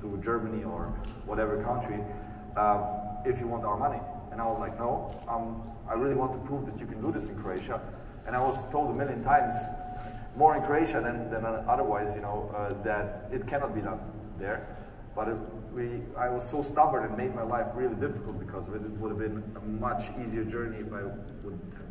to Germany or whatever country um, if you want our money. And I was like, no, um, I really want to prove that you can do this in Croatia. And I was told a million times, more in Croatia than, than otherwise, you know, uh, that it cannot be done there. But it, we, I was so stubborn and made my life really difficult because of it. It would have been a much easier journey if I would have done